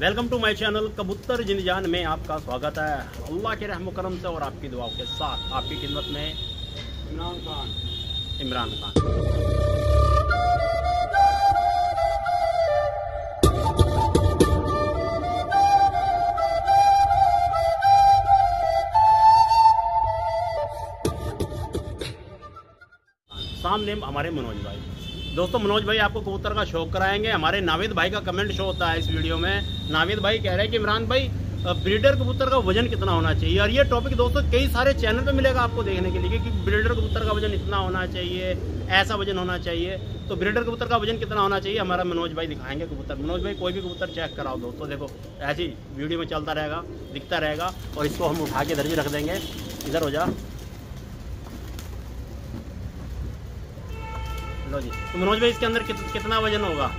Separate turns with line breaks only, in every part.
Welcome to my channel कबूतर जिंदजान में आपका स्वागत है। अल्लाह के रहम करम से और आपकी दुआओं के साथ आपकी खिदमत में
इमरान खान।
इमरान खान। सामने हमारे मनोज भाई। दोस्तों, मनोज भाई आपको कबूतर का शौक कराएँगे। हमारे नाविद भाई का कमेंट शो होता है इस वीडियो में। नाविद भाई कह रहे हैं कि इमरान भाई ब्रीडर कबूतर का वज़न कितना होना चाहिए? और ये टॉपिक दोस्तों, कई सारे चैनल पे मिलेगा आपको देखने के लिए कि ब्रीडर कबूतर का वज़न इतना होना चाहिए, ऐसा वज़न होना चाहिए। तो ब्रीडर कबूतर का वज़न कितना होना चाहिए, हमारा मनोज भाई दिखाएँगे कबूतर। मनोज भाई, कोई भी कबूतर चेक कराओ दोस्तों। देखो, ऐसी वीडियो में चलता रहेगा, दिखता रहेगा, और इसको हम उठा के दर्जी रख देंगे। इधर हो जा। लो जी। तो मनोज भाई इसके अंदर कित, कितना वज़न होगा?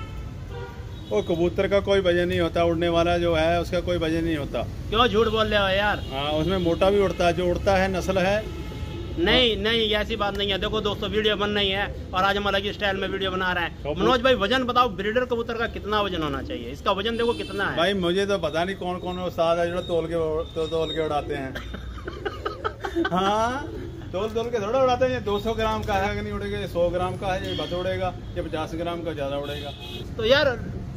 वो कबूतर का कोई वज़न नहीं होता उड़ने वाला जो है उसका कोई वज़न नहीं होता।
क्यों झूठ बोल रहे हो यार?
हाँ उसमें मोटा भी उड़ता है जो उड़ता है नस्ल है।
नहीं नहीं ऐसी बात नहीं है। देखो दोस्तों वीडियो बन रही है और आज हम अलग स्टाइल में वीडियो बना रहे हैं। मनोज भाई वज़न बताओ ब्रीडर कबूतर का कितना वज़न होना चाहिए? इसका वज़न देखो कितना है।
भाई मुझे तो पता नहीं कौन कौन उस्ताद है जो तोल के तो तोल के उड़ाते हैं। हाँ? तोल तोल के थोड़ा उड़ाते हैं। ये 200 ग्राम का है कि नहीं उड़ेगा? ये 100 ग्राम का है? ये बस उड़ेगा? ये 50 ग्राम का ज़्यादा उड़ेगा?
तो यार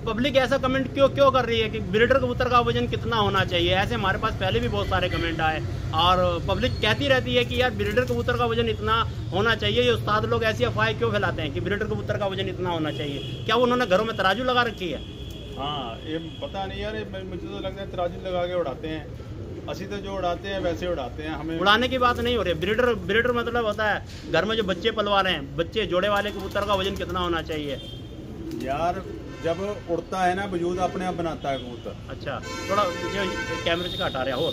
पब्लिक ऐसा कमेंट क्यों क्यों कर रही है कि ब्रिडर कबूतर का वज़न कितना होना चाहिए? ऐसे हमारे पास पहले भी बहुत सारे कमेंट आए। और पब्लिक कहती रहती है कि यार ब्रिडर कबूतर का वज़न इतना होना चाहिए। ये उस्ताद लोग ऐसी अफवाहें क्यों फैलाते हैं कि ब्रीडर कबूतर का वज़न इतना होना चाहिए? क्या उन्होंने घरों में तराजू लगा रखी है?
हाँ ये पता नहीं यार मुझे तो लगता है तराजू लगा के उड़ाते हैं। असि तो जो उड़ाते हैं वैसे उड़ाते हैं हमें
उड़ाने की बात नहीं हो रही ब्रीडर ब्रीडर मतलब होता है घर में जो बच्चे पलवा रहे हैं बच्चे जोड़े वाले कबूतर का वज़न कितना होना चाहिए?
यार जब उड़ता है ना वजूद अपने आप बनाता है कबूतर।
अच्छा थोड़ा कैमरे से हटा रहा हो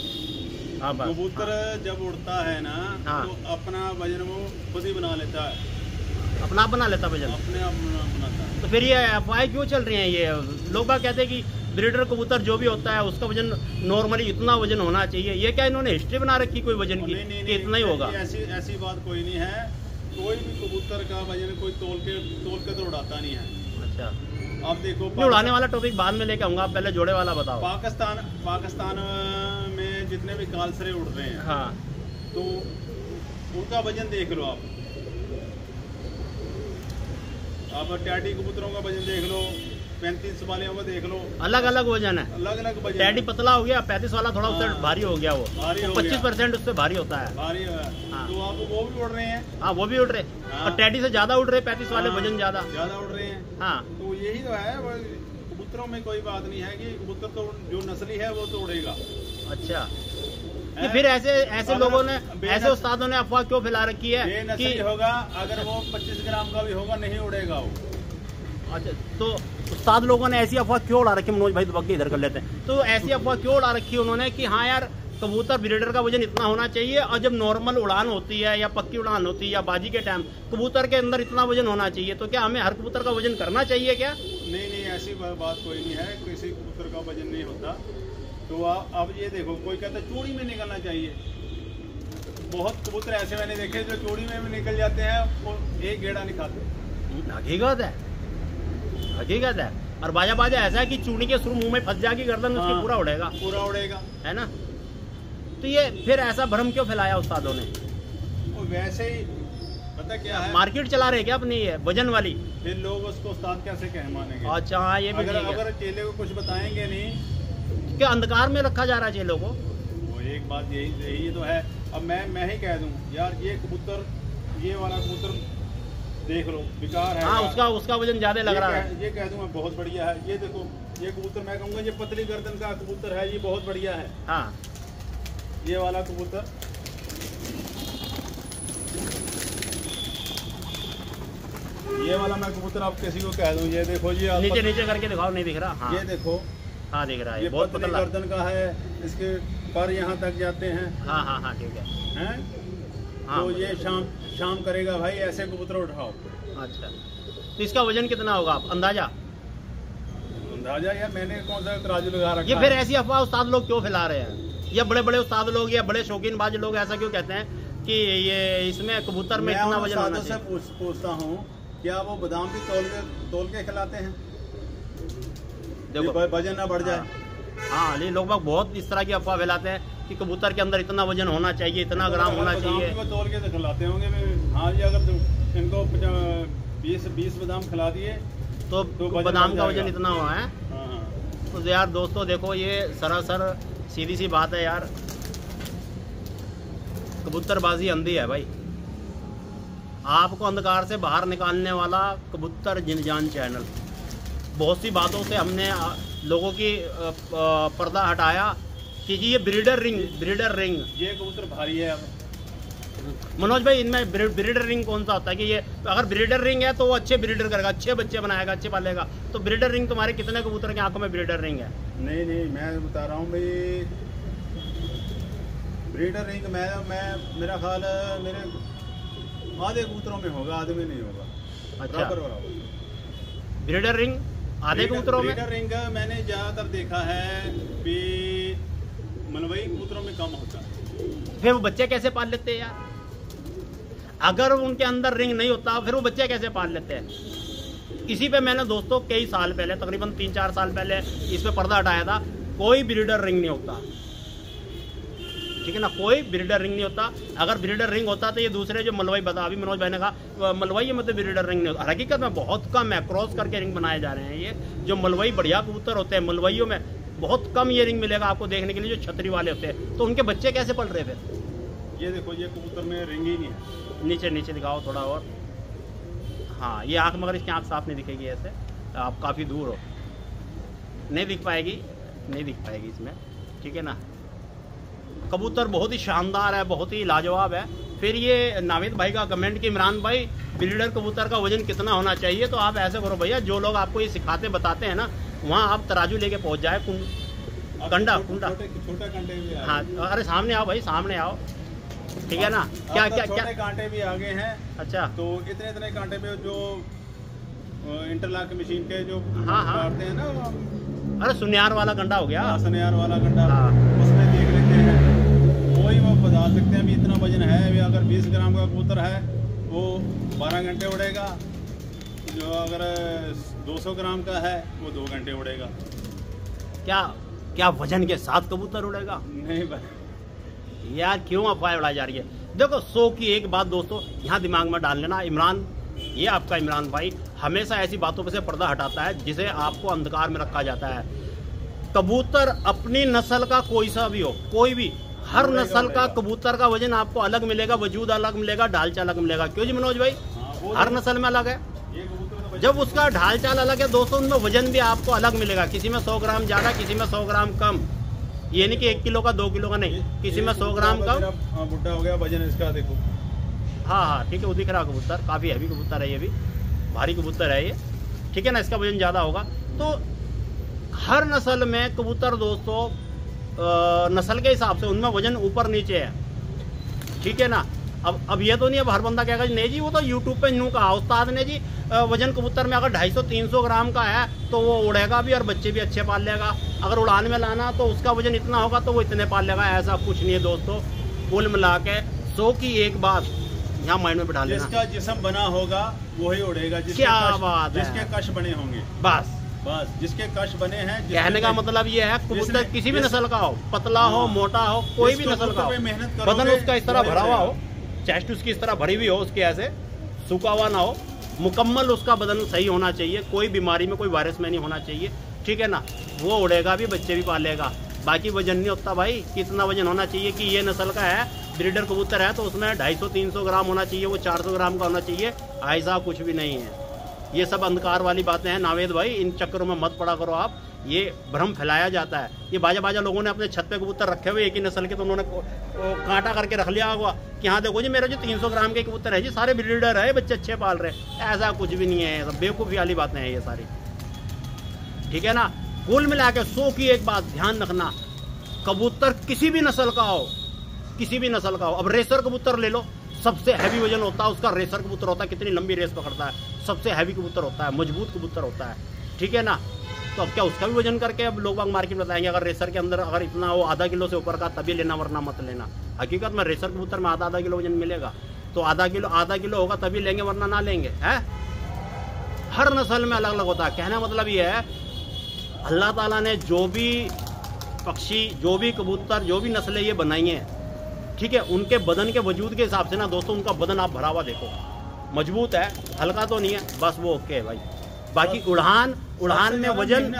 हाँ
कबूतर जब उड़ता है ना
हाँ।
तो अपना वज़न वो खुद ही बना लेता है।
अपना आप बना लेता वज़न
अपने आप बनाता
तो फिर ये अफवाहें क्यों चल रही हैं ये? लोग बाग कहते हैं कि ब्रीडर कबूतर जो भी होता है उसका वज़न नॉर्मली इतना वज़न होना चाहिए। ये क्या इन्होंने हिस्ट्री बना रखी कोई वज़न की
नहीं,
कि इतना ही होगा?
ऐसी ऐसी बात कोई नहीं है। कोई भी कबूतर का वज़न कोई तोल के तोल के तो उड़ाता नहीं है।
अच्छा।
आप देखो
उड़ाने वाला टॉपिक बाद में लेके आऊँगा आप पहले जोड़े वाला बताओ।
पाकिस्तान पाकिस्तान में जितने भी कालसरे उड़ रहे हैं
हाँ।
तो उनका वज़न देख लो आप। आप टैडी कबूतरों का वज़न देख लो पैंतीस वाले का देख लो।
अलग अलग वज़न है।
अलग अलग वज़न
टैडी पतला हो गया पैंतीस वाला थोड़ा उससे
हाँ।
भारी हो गया वो। पच्चीस परसेंट उससे भारी होता है।
भारी है।
हाँ।
तो आप वो भी उड़ रहे हैं।
हाँ वो भी उड़ रहे।
हाँ।
और टैडी से ज़्यादा उड़ रहे पैंतीस वाले
हाँ,
वज़न ज़्यादा।
ज़्यादा उड़ रहे हैं।
हाँ।
तो यही तो है कबूतरों में कोई बात नहीं है कि कबूतर तो जो नस्ली है वो तो उड़ेगा।
अच्छा। ये फिर ऐसे ऐसे लोगों ने ऐसे उस्तादों ने अफवाह क्यों फैला रखी है कि
होगा अगर वो 25 ग्राम का भी होगा नहीं उड़ेगा वो।
अच्छा तो उस्ताद लोगों ने ऐसी अफवाह क्यों उड़ा रखी? मनोज भाई तो बग्गे इधर कर लेते हैं। तो ऐसी अफवाह क्यों उड़ा रखी है उन्होंने कि हाँ यार कबूतर ब्रीडर का वज़न इतना होना चाहिए और जब नॉर्मल उड़ान होती है या पक्की उड़ान होती है या बाजी के टाइम कबूतर के अंदर इतना वज़न होना चाहिए तो क्या हमें हर कबूतर का वज़न करना चाहिए क्या?
नहीं नहीं ऐसी बात कोई नहीं है। किसी कबूतर का वज़न नहीं होता। तो आ, अब ये देखो कोई कहता है चूड़ी में निकलना चाहिए। बहुत कबूतर ऐसे मैंने देखे जो चूड़ी में भी निकल जाते हैं वो एक गेड़ा नहीं खाते।
हकीकत है। हकीकत है। और बाजा बाजा ऐसा है कि चूड़ी के सुर मुँह में फंस जाएगी गर्दन उसकी
हाँ।
पूरा उड़ेगा।
पूरा उड़ेगा।
है ना? तो ये फिर ऐसा भ्रम क्यों फैलाया उस्तादों ने?
वैसे ही पता क्या है?
मार्केट चला रहे क्या अपनी ये वज़न वाली?
फिर लोग उसको उस्ताद कैसे कह मानेंगे?
अच्छा हाँ ये भी
अगर अगर चेले को कुछ बताएँगे नहीं
क्या अंधकार में रखा जा रहा है चेलों को
वो एक बात यही यही तो है। अब मैं मैं ही कह दूँ यार ये कबूतर ये वाला कबूतर देख लो बेकार है
हाँ उसका उसका वज़न ज़्यादा लग रहा है।
ये कह दूँगा बहुत बढ़िया है। ये देखो ये कबूतर मैं कहूँगा ये पतली गर्दन का कबूतर है ये बहुत बढ़िया है।
हाँ।
ये वाला कबूतर। ये वाला मैं कबूतर आप किसी को कह दूँ ये देखो जी
नीचे नीचे करके दिखाओ नहीं दिख रहा। हाँ।
ये देखो
हाँ दिख रहा है।
ये
बहुत
पतला। गर्दन का है इसके पर यहाँ तक जाते हैं।
हाँ हाँ हाँ ठीक है।
हैं?
हाँ
तो ये शाम शाम करेगा भाई ऐसे कबूतर उठाओ।
अच्छा। तो इसका वज़न कितना होगा आप? अंदाज़ा?
अंदाज़ा यार मैंने कौन सा तराजू लगा रखा
ये फिर ऐसी अफवाह उस्ताद लोग क्यों फैला रहे हैं? या बड़े बड़े उस्ताद लोग या बड़े शौकीन बाज लोग ऐसा क्यों कहते हैं कि ये इसमें कबूतर में इतना वज़न होना
उस्तादों से पूछ, पूछता हूँ क्या वो बादाम भी तोल के तोल के खिलाते हैं?
देखो।
वज़न ना बढ़ जाए।
हाँ। हाँ ये लोग बाग बहुत इस तरह की अफवाह फैलाते हैं कि कबूतर के अंदर इतना वज़न होना चाहिए इतना ग्राम होना चाहिए।
तोल के तो खिलाते होंगे हाँ जी अगर इनको बीस बीस बादाम खिला दिए
तो
तो
बादाम का वज़न इतना हुआ है।
हाँ हाँ।
तो यार दोस्तों देखो ये सरासर सीधी सी बात है यार। कबूतरबाजी अंधी है भाई। आपको अंधकार से बाहर निकालने वाला कबूतर जिनजान चैनल। बहुत सी बातों से हमने लोगों की पर्दा हटाया कि जी ये ब्रीडर रिंग ब्रीडर रिंग
ये कबूतर भारी है।
मनोज भाई इनमें ब्रीडर रिंग कौन सा होता है कि ये अगर ब्रीडर रिंग है तो वो अच्छे ब्रीडर करेगा अच्छे बच्चे बनाएगा अच्छे पालेगा तो ब्रीडर रिंग तुम्हारे कितने कबूतर की आँखों में ब्रीडर रिंग है?
नहीं नहीं मैं बता रहा हूँ भाई ब्रीडर रिंग मैं मैं मेरा ख्याल मेरे आधे कबूतरों में होगा आधे में नहीं होगा।
अच्छा। ब्रीडर रिंग आधे कबूतरों में?
रिंग मैंने ज़्यादातर देखा है कि मलवई कबूतरों में कम होता है।
फिर वो बच्चे कैसे पाल लेते हैं यार? अगर उनके अंदर रिंग नहीं होता फिर वो बच्चे कैसे पाल लेते हैं? इसी पे मैंने दोस्तों कई साल पहले तकरीबन तीन चार साल पहले इस पे पर्दा हटाया था कोई ब्रीडर रिंग नहीं होता। ठीक है ना कोई ब्रीडर रिंग नहीं होता। अगर ब्रीडर रिंग होता तो ये दूसरे जो मलवाई बता अभी मनोज भाई ने कहा मलवई में तो ब्रीडर रिंग नहीं होता। हकीकत में बहुत कम है क्रॉस करके रिंग बनाए जा रहे हैं ये। जो मलवई बढ़िया कबूतर होते हैं मलवइयों में बहुत कम ये रिंग मिलेगा आपको देखने के लिए जो छतरी वाले होते हैं। तो उनके बच्चे कैसे पल रहे फिर?
ये देखो ये कबूतर में रिंग ही नहीं है।
नीचे नीचे दिखाओ थोड़ा और। हाँ ये आँख मगर इसकी आँख साफ़ नहीं दिखेगी ऐसे। आप काफ़ी दूर हो। नहीं दिख पाएगी नहीं दिख पाएगी इसमें। ठीक है ना? कबूतर बहुत ही शानदार है बहुत ही लाजवाब है। फिर ये नाविद भाई का कमेंट कि इमरान भाई ब्रीडर कबूतर का वज़न कितना होना चाहिए? तो आप ऐसे करो भैया जो लोग आपको ये सिखाते बताते हैं ना वहाँ आप तराजू लेके पहुँच जाए कुं- कंडा, कुंडा।
छोटे कंडे भी
हाँ अरे सामने आओ भाई सामने आओ। ठीक है ना? क्या
तो
क्या क्या
कांटे भी आ गए हैं।
अच्छा।
तो इतने इतने कांटे पे जो इंटरलॉक मशीन के जो
हाँ, हाँ।
हैं ना
अरे सुनियार वाला कंडा हो गया।
सनियार वाला कंडा।
हाँ।
बता सकते हैं। भी इतना वज़न है भी अगर 20 ग्राम का कबूतर है वो 12 घंटे उड़ेगा। जो अगर 200 ग्राम का है वो दो घंटे उड़ेगा।
क्या क्या वज़न के साथ कबूतर उड़ेगा?
नहीं भाई।
यार क्यों अफवाह उड़ाई जा रही है? देखो सो की एक बात दोस्तों यहाँ दिमाग में डाल लेना इमरान ये आपका इमरान भाई हमेशा ऐसी बातों पर से पर्दा हटाता है जिसे आपको अंधकार में रखा जाता है। कबूतर अपनी नस्ल का कोई सा भी हो कोई भी हर नस्ल का कबूतर का वज़न आपको अलग मिलेगा वजूद अलग मिलेगा ढांचा अलग मिलेगा। क्यों जी मनोज भाई?
हाँ,
हर नस्ल में अलग है।
तो
जब उसका ढाल चाल अलग है दोस्तों उनमें वज़न भी आपको अलग मिलेगा। किसी में सौ ग्राम ज़्यादा किसी में सौ ग्राम कम। ये नहीं कि एक किलो का दो किलो का नहीं। किसी में सौ ग्राम
का
कम।
हाँ, हो गया वज़न इसका देखो।
हाँ हाँ ठीक है वो दिख रहा कबूतर। काफ़ी हैवी कबूतर है ये भी। भारी कबूतर है ये। ठीक है ना इसका वज़न ज़्यादा होगा। तो हर नस्ल में कबूतर दोस्तों नस्ल के हिसाब से उनमें वज़न ऊपर नीचे है। ठीक है ना? अब अब ये तो नहीं अब हर बंदा कहेगा नहीं जी वो तो यूट्यूब पे न्यू कहा उस्ताद ने जी वज़न कबूतर में अगर 250 300 ग्राम का है तो वो उड़ेगा भी और बच्चे भी अच्छे पाल लेगा। अगर उड़ान में लाना तो उसका वज़न इतना होगा तो वो इतने पाल लेगा ऐसा कुछ नहीं है दोस्तों। कुल मिला के सौ की एक बात यहाँ माइंड में बिठा लेना।
जिसका जिस्म बना होगा वही उड़ेगा जिसके
क्या
कश-
बात।
जिसके कश बने होंगे।
बस।
बस जिसके कष्ट बने हैं
कहने का मतलब ये है कबूतर किसी भी नस्ल का हो पतला हो
हाँ।
मोटा हो कोई भी नस्ल का हो।
मेहनत
बदन उसका इस तरह भरा हुआ हो चेस्ट उसकी इस तरह भरी हुई हो उसके ऐसे सूखा हुआ ना हो मुकम्मल उसका बदन सही होना चाहिए कोई बीमारी में कोई वायरस में नहीं होना चाहिए ठीक है ना? वो उड़ेगा भी बच्चे भी पालेगा। बाकी वज़न नहीं होता भाई कितना वज़न होना चाहिए कि ये नस्ल का है ब्रीडर कबूतर है तो उसमें 250-300 ग्राम होना चाहिए वो 400 ग्राम का होना चाहिए ऐसा कुछ भी नहीं है। ये सब अंधकार वाली बातें हैं। नावेद भाई, इन चक्करों में मत पड़ा करो आप। ये भ्रम फैलाया जाता है। ये बाजा बाजा लोगों ने अपने छत पे कबूतर रखे हुए एक ही नस्ल के तो उन्होंने कांटा करके रख लिया होगा। कि हाँ देखो जी, मेरा जो 300 ग्राम के कबूतर है जी, सारे ब्रीडर है, बच्चे अच्छे पाल रहे ऐसा कुछ भी नहीं है सब बेवकूफ़ी वाली बातें हैं ये सारी। ठीक है ना? कुल मिला के सो की एक बात, ध्यान रखना। कबूतर किसी भी नस्ल का हो, किसी भी नस्ल का हो। अब रेसर कबूतर ले लो। सबसे हैवी वज़न होता है, उसका रेसर कबूतर होता है, कितनी लंबी रेस पकड़ता है। सबसे हैवी कबूतर होता है, मज़बूत कबूतर होता है। ठीक है ना? तो अब क्या उसका भी वज़न करके अब लोग बाग मार्केट बताएँगे, अगर रेसर के अंदर अगर इतना हो आधा किलो से ऊपर का, तभी लेना वरना मत लेना। हकीकत में रेसर कबूतर में आधा आधा किलो वज़न मिलेगा। तो आधा किलो आधा किलो होगा, तभी लेंगे वरना ना लेंगे, है? हर नस्ल में अलग अलग होता है। कहना मतलब ये है, अल्लाह ताला ने जो भी पक्षी, जो भी कबूतर, जो भी नस्लें ये बनाई हैं, ठीक है, उनके बदन के वजूद के हिसाब से ना, दोस्तों, उनका बदन आप भरा हुआ देखो। मज़बूत है हल्का तो नहीं है बस वो ओके है भाई। बाकी उड़ान उड़ान में वज़न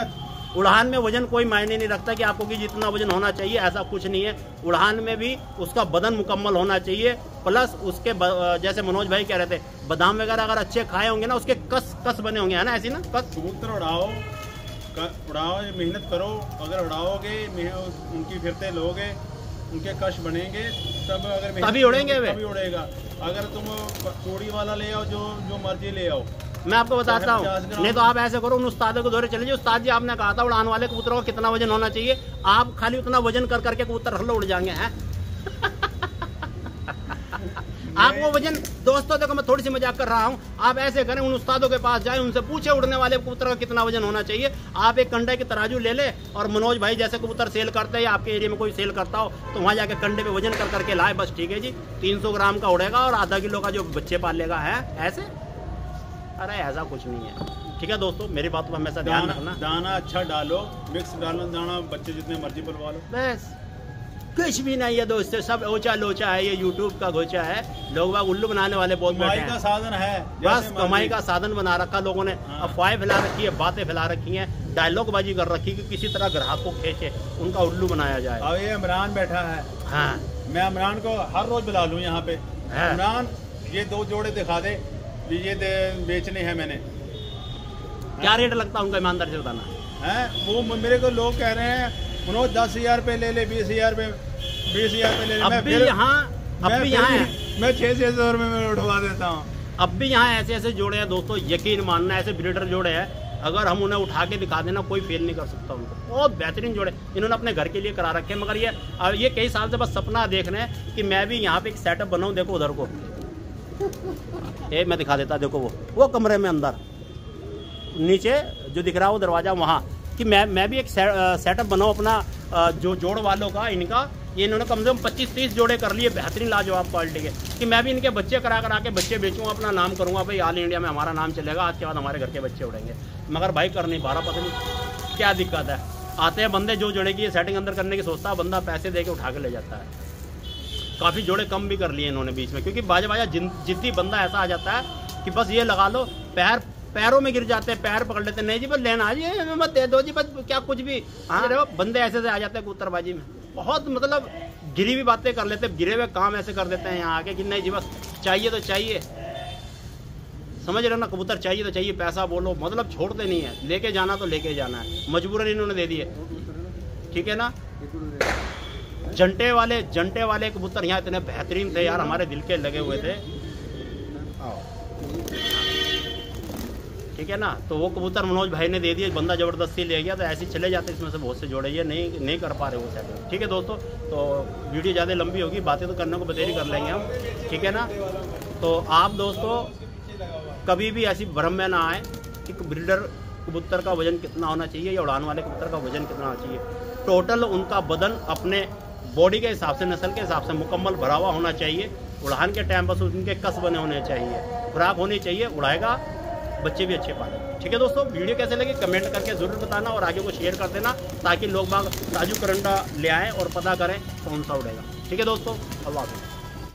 उड़ान में वज़न कोई मायने नहीं रखता कि आपको कि जितना वज़न होना चाहिए ऐसा कुछ नहीं है। उड़ान में भी उसका बदन मुकम्मल होना चाहिए प्लस उसके जैसे मनोज भाई कह रहे थे बादाम वगैरह अगर अच्छे खाए होंगे ना उसके कस कस बने होंगे है ना ऐसी ना? कस।
कबूतर उड़ाओ उड़ाओ मेहनत करो अगर उड़ाओगे उनकी फिरते लोगे उनके कश बनेंगे तब अगर अभी
तभी उड़ेंगे वे।
तभी उड़ेगा। अगर तुम चोड़ी वाला ले आओ जो जो मर्ज़ी ले आओ।
मैं आपको बताता हूँ नहीं तो आप ऐसे करो उन उस्तादों को दौरे चले जाओ। उस्ताद जी आपने कहा था उड़ान वाले कबूतरों का कितना वज़न होना चाहिए। आप खाली उतना वज़न कर करके कबूतर हल्लो उड़ जाएँगे हैं? आपको वज़न दोस्तों देखो मैं थोड़ी सी मज़ाक कर रहा हूँ। आप ऐसे करें उन उस्तादों के पास जाए उनसे पूछे उड़ने वाले कबूतर का कितना वज़न होना चाहिए। आप एक कंडे की तराजू ले ले और मनोज भाई जैसे कबूतर सेल करते हैं आपके एरिया में कोई सेल करता हो तो वहाँ जाके कंडे पे वज़न कर करके लाए बस ठीक है जी। 300 ग्राम का उड़ेगा और आधा किलो का जो बच्चे पाल लेगा है ऐसे? अरे ऐसा कुछ नहीं है। ठीक है दोस्तों मेरी बात को हमेशा ध्यान रखना।
दाना अच्छा डालो मिक्स डालो दाना बच्चे जितने मर्ज़ी पलवा लो।
बस। कुछ भी नहीं है दोस्तों सब ओचा लोचा है ये यूट्यूब का घोचा है। लोग बाग उल्लू बनाने वाले बहुत बैठे
कमाई का साधन है
बस कमाई का साधन बना रखा लोगों ने।
हाँ।
अफवाहें फैला रखी है बातें फैला रखी हैं डायलॉग बाजी कर रखी कि किसी तरह ग्राहक को खींचे उनका उल्लू बनाया जाए।
अब ये इमरान बैठा है।
हाँ।
मैं इमरान को हर रोज बुला लूँ यहाँ पे।
हाँ।
इमरान ये दो जोड़े दिखा दे ये बेचने हैं मैंने।
क्या रेट लगता है उनका ईमानदार से बताना?
है? वो मेरे को लोग कह रहे हैं मनोज दस हज़ार पे ले ले बीस हज़ार पे बीस हज़ार पे ले ले
अब
मैं
भी
फिर-
यहाँ अब भी यहाँ
मैं छह छह सौ रुपये में उठवा देता हूँ।
अब भी यहाँ ऐसे ऐसे जोड़े हैं दोस्तों यकीन मानना ऐसे ब्रीडर जोड़े हैं। अगर हम उन्हें उठा के दिखा देना कोई फेल नहीं कर सकता उनको। बहुत बेहतरीन जोड़े। इन्होंने अपने घर के लिए करा रखे हैं मगर ये ये कई साल से बस सपना देख रहे हैं कि मैं भी यहाँ पे एक सेटअप बनाऊँ देखो उधर को। ये मैं दिखा देता देखो वो। वो कमरे में अंदर। नीचे जो दिख रहा है वो दरवाज़ा वहाँ। कि मैं मैं भी एक सेटअप बनाऊँ अपना जो जोड़ वालों का, इनका। ये इन्होंने कम से कम पच्चीस, तीस जोड़े कर लिए, बेहतरीन लाजवाब क्वालिटी के। कि मैं भी इनके बच्चे करा करा के बच्चे बेचूँगा अपना नाम करूँगा भाई ऑल इंडिया में हमारा नाम चलेगा, आज के बाद हमारे घर के बच्चे उड़ेंगे। मगर भाई, कर नहीं पा रहा पता नहीं, क्या दिक्कत है? आते हैं बंदे, जो जोड़े की सेटिंग अंदर करने की सोचता है, बंदा पैसे दे के उठा के ले जाता है। काफ़ी जोड़े कम भी कर लिए इन्होंने बीच में, क्योंकि बाजा बाजा जिद्दी बंदा ऐसा आ जाता है कि बस ये लगा लो, पैर पैरों में गिर जाते हैं पैर पकड़ लेते हैं। नहीं जी बस लेना आ जी मत दे दो जी बस क्या कुछ भी। हाँ। रहे हो बंदे ऐसे से आ जाते हैं कबूतरबाजी में। बहुत मतलब गिरी हुई बातें कर लेते हैं गिरे हुए काम ऐसे कर देते हैं यहाँ आके कि नहीं जी बस चाहिए तो चाहिए। समझ रहे हो ना कबूतर चाहिए तो चाहिए पैसा बोलो मतलब छोड़ते नहीं है। लेके जाना तो लेके जाना है। मजबूरन इन्होंने दे दिए। ठीक है ना? जंटे वाले जंटे वाले कबूतर यहाँ इतने बेहतरीन थे यार हमारे दिल के लगे हुए थे। ठीक है ना? तो वो कबूतर मनोज भाई ने दे दिए बंदा ज़बरदस्ती ले गया तो ऐसे चले जाते इसमें से बहुत से जोड़े। ये नहीं नहीं कर पा रहे वो सेटिंग ठीक है दोस्तों? तो वीडियो ज़्यादा लंबी होगी, बातें तो करने को बतेरी कर लेंगे हम। ठीक है ना? तो आप दोस्तों, कभी भी ऐसी भ्रम में ना आए कि ब्रीडर कबूतर का वज़न कितना होना चाहिए या उड़ान वाले कबूतर का वज़न कितना होना चाहिए। टोटल उनका बदन अपने बॉडी के हिसाब से, नस्ल के हिसाब से मुकम्मल भरा हुआ होना चाहिए। उड़ान के टाइम बस उनके कस बने होने चाहिए। खुराक होनी चाहिए, उड़ाएगा बच्चे भी अच्छे पाले। ठीक है दोस्तों? वीडियो कैसे लगे, कमेंट करके ज़रूर बताना और आगे को शेयर कर देना ताकि लोग बाग राजू करंडा ले आए और पता करें कौन सा उड़ेगा। ठीक है दोस्तों? अल्लाह हाफिज़।